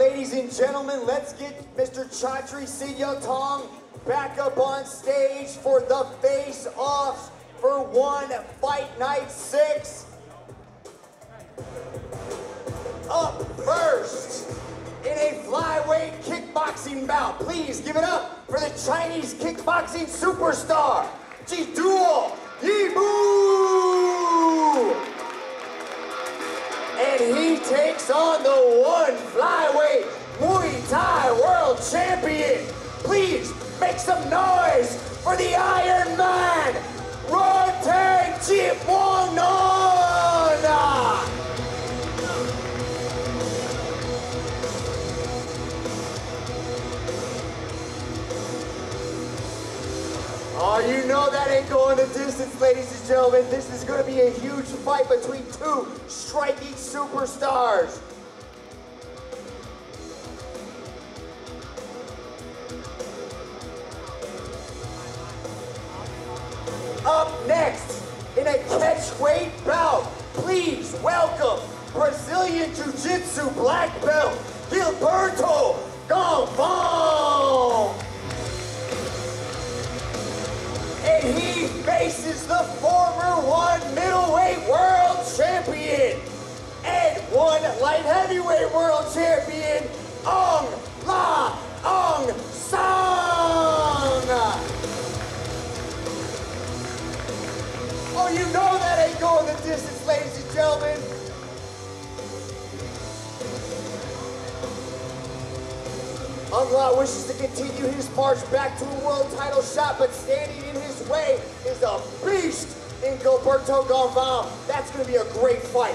ladies and gentlemen, let's get Mr. Chatri Sityodtong back up on stage for the face-offs for one fight night six. Up first in a flyweight kickboxing bout. Please give it up for the Chinese kickboxing superstar, Ji Jiduo Yibu! And he takes on the one flyweight Muay Thai world champion. Please make some noise for the Iron you know that ain't going the distance, ladies and gentlemen. This is going to be a huge fight between two striking superstars. Up next, in a catchweight bout, please welcome Brazilian Jiu-Jitsu black belt, Gilberto Galvão. He faces the former one middleweight world champion and one light heavyweight world champion, Aung La Aung La wishes to continue his march back to a world title shot, but standing in his way is a beast in Gilberto Galvão. That's going to be a great fight.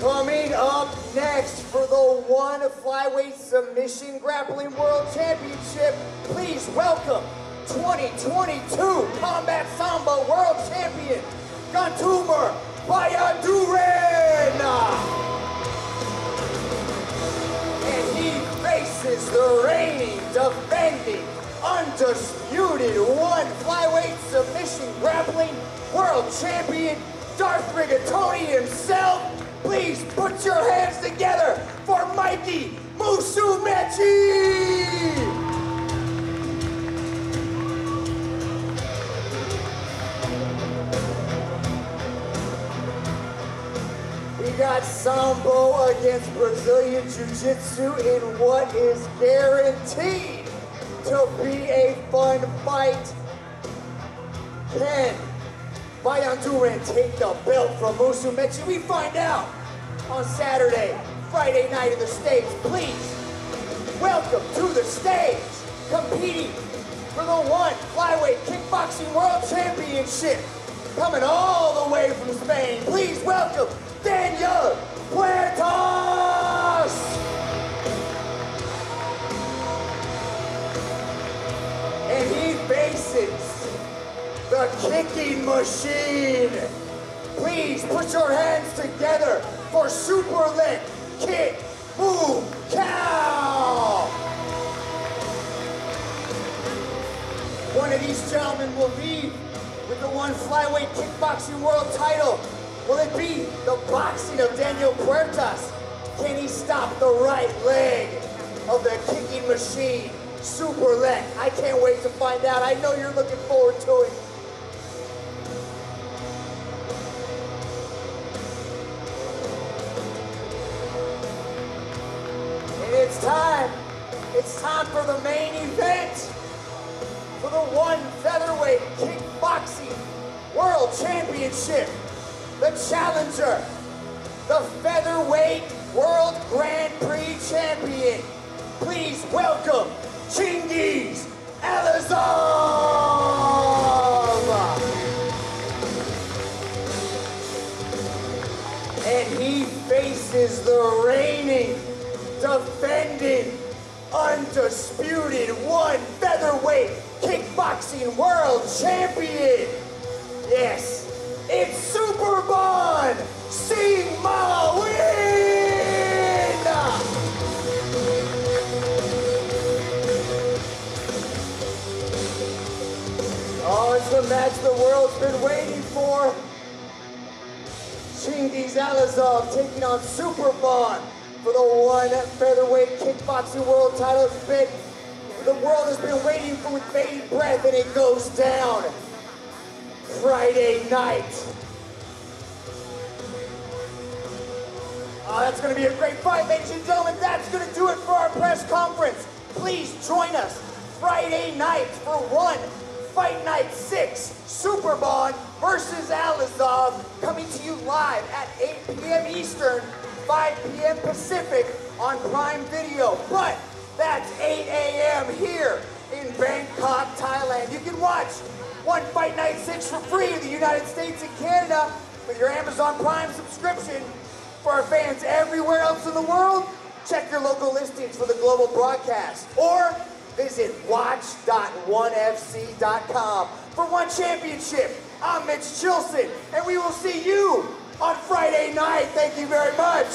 Coming up next for the one flyweight submission grappling world championship, please welcome 2022 Combat Sambo World Champion, Gantumur Bayanduuren. And he faces the reigning, defending, undisputed one flyweight submission grappling world champion, Darth Rigatoni himself. Please put your hands together for Mikey Musumeci! We got Sambo against Brazilian Jiu-Jitsu in what is guaranteed to be a fun fight. Can Bayanduuren take the belt from Musumeci? We find out on Saturday, Friday night in the States. Please, welcome to the stage, competing for the one flyweight kickboxing world championship. Coming all the way from Spain, please welcome Daniel Puertas! And he faces the kicking machine. Please put your hands together for Super Leg Kick Boom Cow! One of these gentlemen will leave with the one flyweight kickboxing world title. Will it be the boxing of Daniel Puertas? Can he stop the right leg of the kicking machine? Superlek. I can't wait to find out. I know you're looking forward to it. And it's time. It's time for the main event. For the one featherweight kickboxing world championship. The challenger. The featherweight world Grand Prix champion. Please welcome Chingiz Allazov. And he faces the reigning, defending, undisputed one featherweight kickboxing world champion. Yes, it's Super Superbon Singha Mawynn! Oh, match the world's been waiting for. Chingiz Allazov taking on Super Superbon for the one featherweight kickboxing world title. It's been, the world has been waiting for with bated breath, and it goes down Friday night. Oh, that's going to be a great fight, ladies and gentlemen. That's going to do it for our press conference. Please join us Friday night for one Fight Night 6, Superbon versus Allazov, coming to you live at 8 p.m. Eastern, 5 p.m. Pacific on Prime Video. But that's 8 a.m. here in Bangkok, Thailand. You can watch One Fight Night 6 for free in the United States and Canada with your Amazon Prime subscription. For our fans everywhere else in the world, check your local listings for the global broadcast. Or Visit watch.onefc.com for one championship. I'm Mitch Chilson, and we will see you on Friday night. Thank you very much.